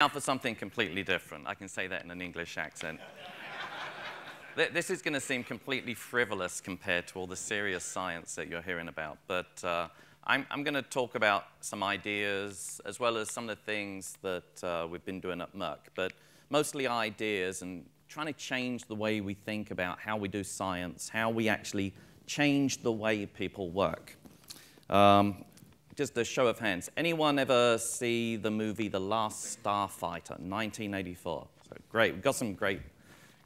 Now for something completely different. I can say that in an English accent. this is going to seem completely frivolous compared to all the serious science that you're hearing about, but uh, I'm, I'm going to talk about some ideas as well as some of the things that uh, we've been doing at Merck, but mostly ideas and trying to change the way we think about how we do science, how we actually change the way people work. Um, just a show of hands. Anyone ever see the movie The Last Starfighter, 1984? So great, we've got some great,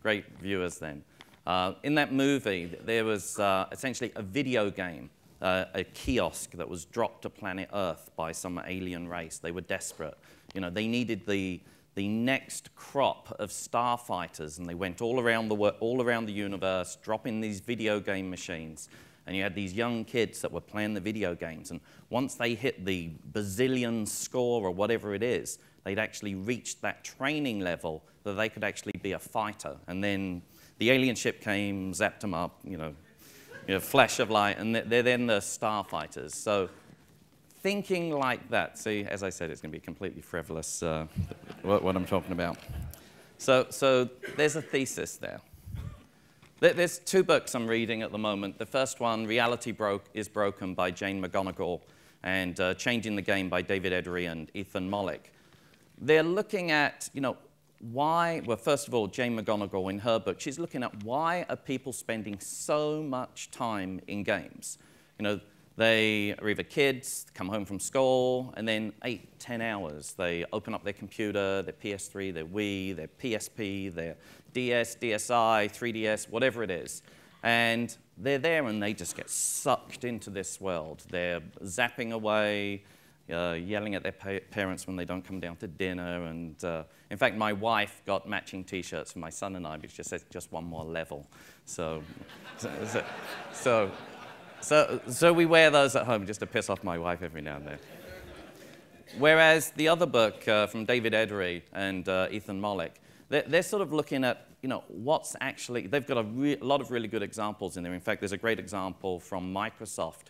great viewers then. Uh, in that movie, there was uh, essentially a video game, uh, a kiosk that was dropped to planet Earth by some alien race. They were desperate. You know, they needed the, the next crop of starfighters, and they went all around the, all around the universe, dropping these video game machines and you had these young kids that were playing the video games. And once they hit the bazillion score or whatever it is, they'd actually reached that training level that they could actually be a fighter. And then the alien ship came, zapped them up, you know, you know flash of light, and they're then the starfighters. So thinking like that, see, as I said, it's going to be completely frivolous, uh, what, what I'm talking about. So, so there's a thesis there. There's two books I'm reading at the moment. The first one, Reality Broke, is Broken by Jane McGonigal, and uh, Changing the Game by David Edery and Ethan Mollick. They're looking at, you know, why, well, first of all, Jane McGonigal in her book, she's looking at why are people spending so much time in games? You know, they are either kids, come home from school, and then eight, ten hours, they open up their computer, their PS3, their Wii, their PSP, their DS, DSi, 3DS, whatever it is. And they're there and they just get sucked into this world. They're zapping away, uh, yelling at their pa parents when they don't come down to dinner. And uh, in fact, my wife got matching T-shirts for my son and I, which just says just one more level. So, so, so, so, so we wear those at home just to piss off my wife every now and then. Whereas the other book uh, from David Edery and uh, Ethan Mollick they're, they're sort of looking at, you know, what's actually, they've got a, lot of really good examples in there. In fact, there's a great example from Microsoft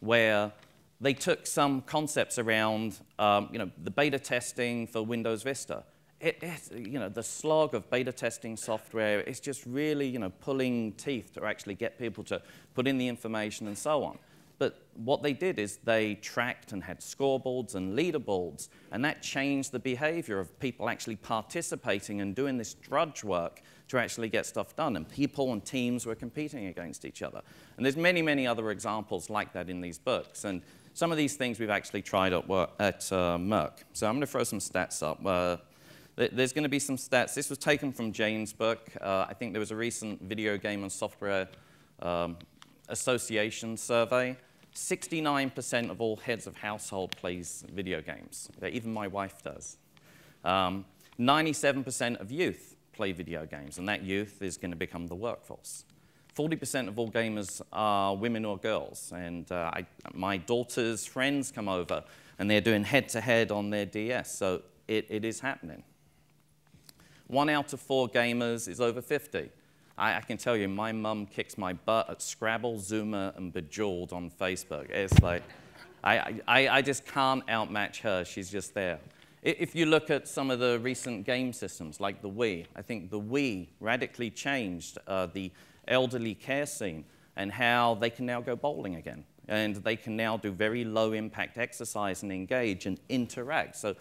where they took some concepts around, um, you know, the beta testing for Windows Vista. It, you know, the slog of beta testing software is just really, you know, pulling teeth to actually get people to put in the information and so on. But what they did is they tracked and had scoreboards and leaderboards, and that changed the behavior of people actually participating and doing this drudge work to actually get stuff done. And people and teams were competing against each other. And there's many, many other examples like that in these books. And some of these things we've actually tried at, work, at uh, Merck. So I'm going to throw some stats up. Uh, there's going to be some stats. This was taken from Jane's book. Uh, I think there was a recent video game and software um, association survey 69% of all heads of household plays video games. Even my wife does. 97% um, of youth play video games, and that youth is going to become the workforce. 40% of all gamers are women or girls, and uh, I, my daughter's friends come over, and they're doing head-to-head -head on their DS, so it, it is happening. One out of four gamers is over 50. I, I, can tell you, my mum kicks my butt at Scrabble, Zuma, and Bejeweled on Facebook. It's like, I, I, I just can't outmatch her. She's just there. If you look at some of the recent game systems, like the Wii, I think the Wii radically changed uh, the elderly care scene and how they can now go bowling again. And they can now do very low impact exercise and engage and interact. So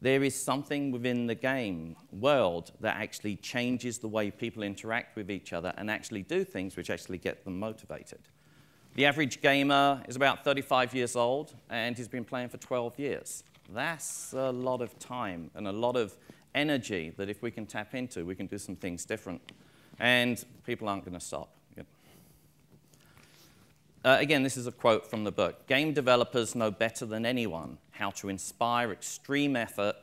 there is something within the game world that actually changes the way people interact with each other and actually do things which actually get them motivated. The average gamer is about 35 years old and he's been playing for 12 years. That's a lot of time and a lot of energy that if we can tap into, we can do some things different. And people aren't going to stop. Uh, again, this is a quote from the book. Game developers know better than anyone how to inspire extreme effort,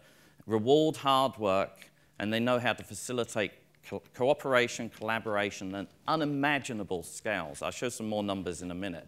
reward hard work, and they know how to facilitate co cooperation, collaboration, and unimaginable scales. I'll show some more numbers in a minute.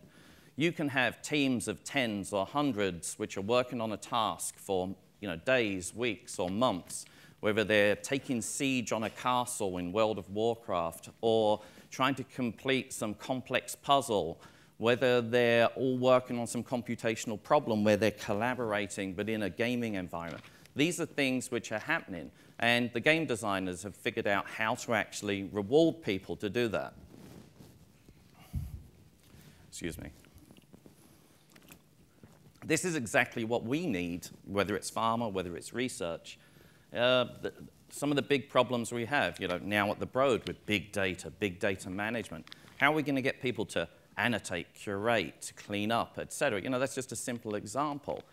You can have teams of tens or hundreds which are working on a task for you know, days, weeks, or months, whether they're taking siege on a castle in World of Warcraft or trying to complete some complex puzzle whether they're all working on some computational problem where they're collaborating but in a gaming environment. These are things which are happening, and the game designers have figured out how to actually reward people to do that. Excuse me. This is exactly what we need, whether it's pharma, whether it's research. Uh, the, some of the big problems we have, you know, now at the Broad with big data, big data management. How are we going to get people to annotate, curate, to clean up, etc.? You know, that's just a simple example.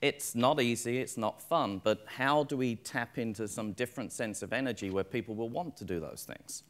It's not easy, it's not fun, but how do we tap into some different sense of energy where people will want to do those things?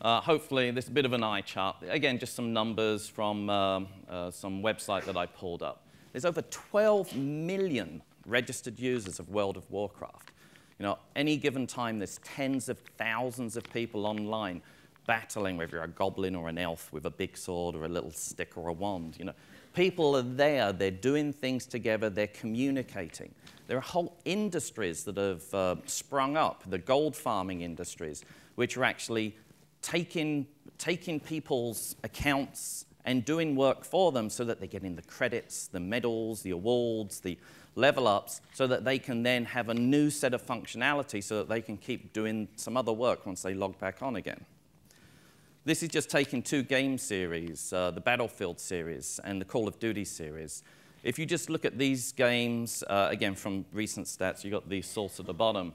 Uh, hopefully, this bit of an eye chart. Again, just some numbers from uh, uh, some website that I pulled up. There's over 12 million registered users of World of Warcraft. You know, any given time, there's tens of thousands of people online battling, whether you're a goblin or an elf with a big sword or a little stick or a wand. You know, people are there, they're doing things together, they're communicating. There are whole industries that have uh, sprung up, the gold farming industries, which are actually taking, taking people's accounts and doing work for them so that they're getting the credits, the medals, the awards, the level ups, so that they can then have a new set of functionality so that they can keep doing some other work once they log back on again. This is just taking two game series, uh, the Battlefield series and the Call of Duty series. If you just look at these games, uh, again from recent stats, you've got the source at the bottom.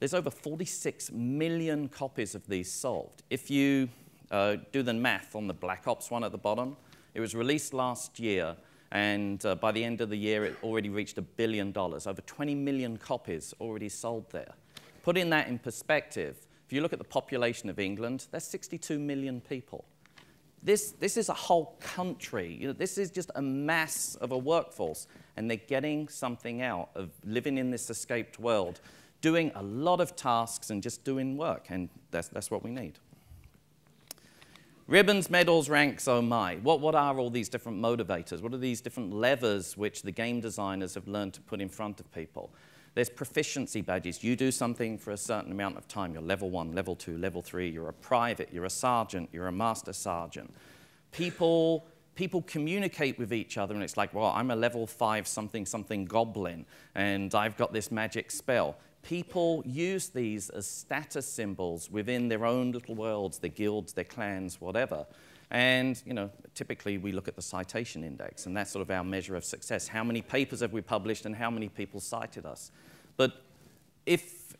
There's over 46 million copies of these sold. If you uh, do the math on the Black Ops one at the bottom, it was released last year, and uh, by the end of the year, it already reached a billion dollars. Over 20 million copies already sold there. Putting that in perspective, if you look at the population of England, there's 62 million people. This, this is a whole country. You know, this is just a mass of a workforce, and they're getting something out of living in this escaped world doing a lot of tasks and just doing work, and that's, that's what we need. Ribbons, medals, ranks, oh my. What, what are all these different motivators? What are these different levers which the game designers have learned to put in front of people? There's proficiency badges. You do something for a certain amount of time. You're level one, level two, level three. You're a private, you're a sergeant, you're a master sergeant. People, people communicate with each other, and it's like, well, I'm a level five something something goblin, and I've got this magic spell people use these as status symbols within their own little worlds, their guilds, their clans, whatever. And, you know, typically we look at the citation index, and that's sort of our measure of success. How many papers have we published and how many people cited us? But if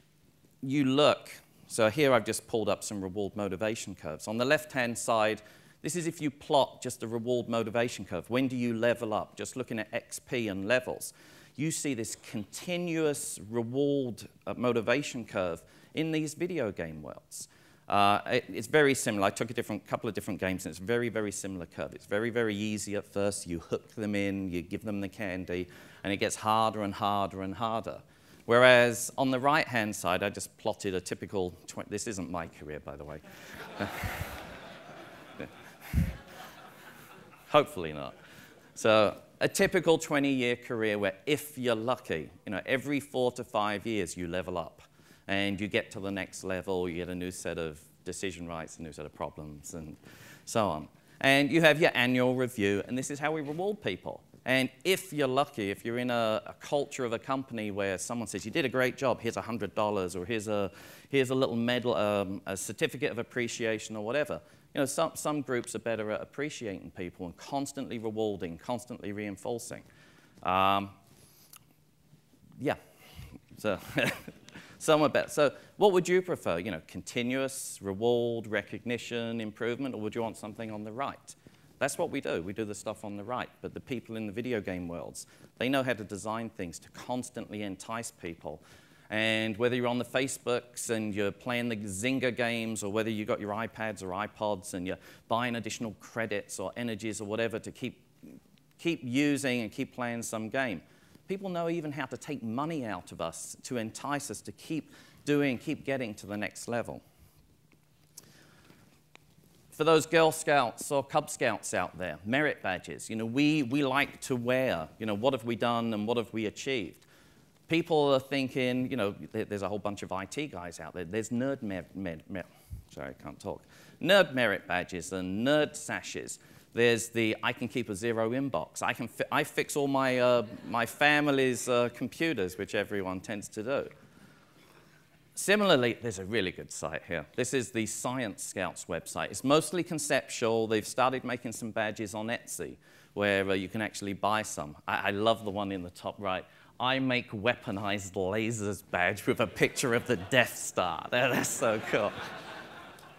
you look, so here I've just pulled up some reward motivation curves. On the left-hand side, this is if you plot just a reward motivation curve. When do you level up? Just looking at XP and levels you see this continuous reward uh, motivation curve in these video game worlds. Uh, it, it's very similar. I took a different couple of different games, and it's a very, very similar curve. It's very, very easy at first. You hook them in, you give them the candy, and it gets harder and harder and harder. Whereas on the right-hand side, I just plotted a typical. this isn't my career, by the way. Hopefully not. So a typical 20-year career where if you're lucky, you know, every four to five years you level up and you get to the next level, you get a new set of decision rights, a new set of problems, and so on. And you have your annual review, and this is how we reward people. And if you're lucky, if you're in a, a culture of a company where someone says, you did a great job, here's $100, or here's a, here's a little medal, um, a certificate of appreciation, or whatever, you know, some, some groups are better at appreciating people and constantly rewarding, constantly reinforcing. Um, yeah, so some are better. So what would you prefer? You know, continuous reward, recognition, improvement, or would you want something on the right? That's what we do. We do the stuff on the right. But the people in the video game worlds, they know how to design things to constantly entice people and whether you're on the Facebooks and you're playing the Zynga games, or whether you've got your iPads or iPods and you're buying additional credits or energies or whatever to keep, keep using and keep playing some game, people know even how to take money out of us to entice us to keep doing, keep getting to the next level. For those Girl Scouts or Cub Scouts out there, merit badges, you know, we, we like to wear, you know, what have we done and what have we achieved? people are thinking, you know, there's a whole bunch of IT guys out there. There's nerd med, med, med sorry, I can't talk. Nerd merit badges and nerd sashes. There's the I can keep a zero inbox. I, can fi I fix all my, uh, my family's uh, computers, which everyone tends to do. Similarly, there's a really good site here. This is the Science Scouts website. It's mostly conceptual. They've started making some badges on Etsy where uh, you can actually buy some. I, I love the one in the top right. I make weaponized lasers badge with a picture of the Death Star. That's so cool.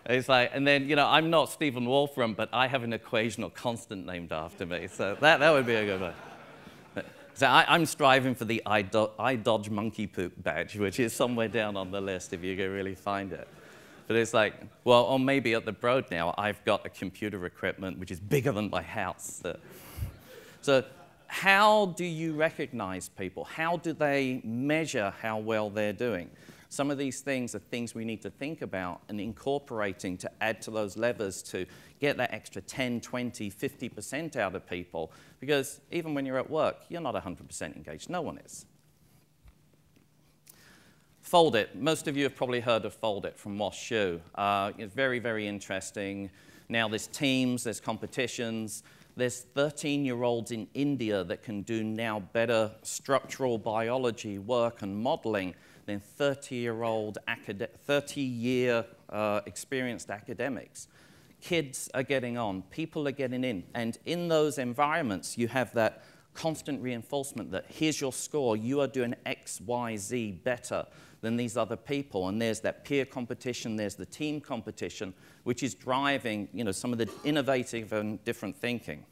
It's like, and then, you know, I'm not Stephen Wolfram, but I have an equation or constant named after me. So that, that would be a good one. So I, am striving for the I, do, I, dodge monkey poop badge, which is somewhere down on the list if you can really find it. But it's like, well, or maybe at the Broad now, I've got a computer equipment which is bigger than my house. So, so how do you recognize people? How do they measure how well they're doing? Some of these things are things we need to think about and incorporating to add to those levers to get that extra 10, 20, 50% out of people. Because even when you're at work, you're not 100% engaged. No one is. Foldit. Most of you have probably heard of Foldit from WashU. Uh, it's very, very interesting. Now there's teams, there's competitions. There's 13-year-olds in India that can do now better structural biology work and modeling than 30-year-old, 30-year uh, experienced academics. Kids are getting on, people are getting in, and in those environments, you have that constant reinforcement that here's your score, you are doing X, Y, Z better than these other people, and there's that peer competition, there's the team competition, which is driving you know, some of the innovative and different thinking.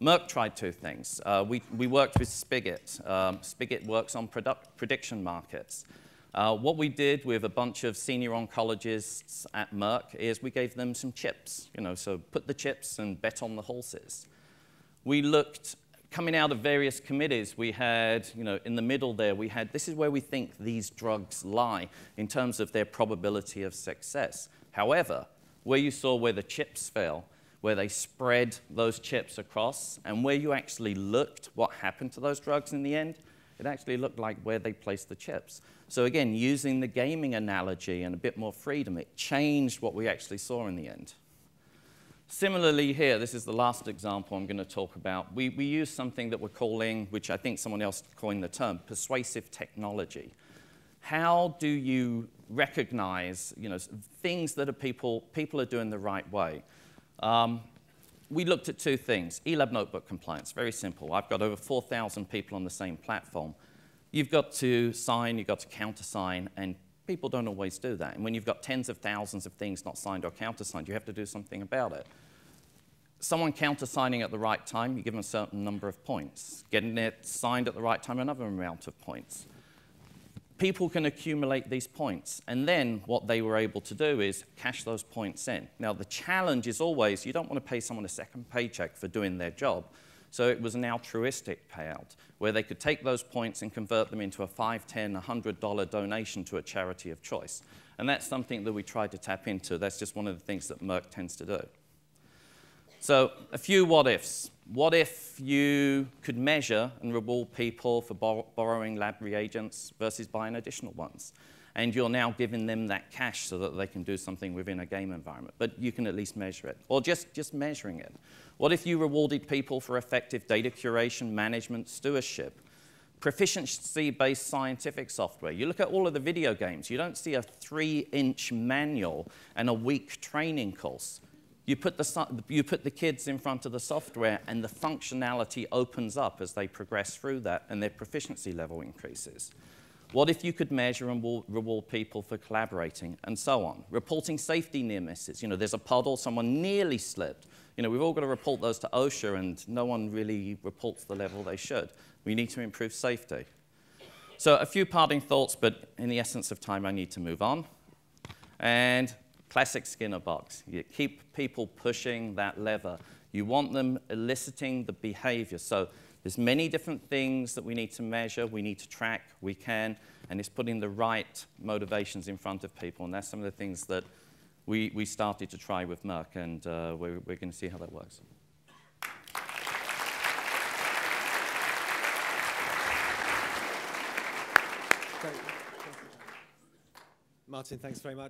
Merck tried two things. Uh, we, we worked with Spigit. Um, Spigit works on prediction markets. Uh, what we did with a bunch of senior oncologists at Merck is we gave them some chips. You know, so put the chips and bet on the horses. We looked, coming out of various committees, we had, you know, in the middle there, we had, this is where we think these drugs lie in terms of their probability of success. However, where you saw where the chips fell, where they spread those chips across, and where you actually looked what happened to those drugs in the end, it actually looked like where they placed the chips. So again, using the gaming analogy and a bit more freedom, it changed what we actually saw in the end. Similarly here, this is the last example I'm going to talk about. We, we use something that we're calling, which I think someone else coined the term, persuasive technology. How do you recognize you know, things that are people, people are doing the right way? Um, we looked at two things. eLab notebook compliance, very simple. I've got over 4,000 people on the same platform. You've got to sign, you've got to countersign, and people don't always do that. And when you've got tens of thousands of things not signed or countersigned, you have to do something about it. Someone countersigning at the right time, you give them a certain number of points. Getting it signed at the right time, another amount of points people can accumulate these points. And then what they were able to do is cash those points in. Now, the challenge is always you don't want to pay someone a second paycheck for doing their job. So it was an altruistic payout where they could take those points and convert them into a $5, $10, $100 donation to a charity of choice. And that's something that we tried to tap into. That's just one of the things that Merck tends to do. So a few what ifs. What if you could measure and reward people for bor borrowing lab reagents versus buying additional ones? And you're now giving them that cash so that they can do something within a game environment. But you can at least measure it. Or just, just measuring it. What if you rewarded people for effective data curation, management, stewardship? Proficiency-based scientific software. You look at all of the video games. You don't see a three-inch manual and a week training course. You put, the, you put the kids in front of the software and the functionality opens up as they progress through that and their proficiency level increases. What if you could measure and reward people for collaborating and so on? Reporting safety near misses. You know, there's a puddle, someone nearly slipped. You know, we've all got to report those to OSHA and no one really reports the level they should. We need to improve safety. So a few parting thoughts, but in the essence of time, I need to move on. And Classic Skinner box. You keep people pushing that lever. You want them eliciting the behavior. So there's many different things that we need to measure, we need to track, we can, and it's putting the right motivations in front of people. And that's some of the things that we, we started to try with Merck, and uh, we're, we're going to see how that works. Martin, thanks very much.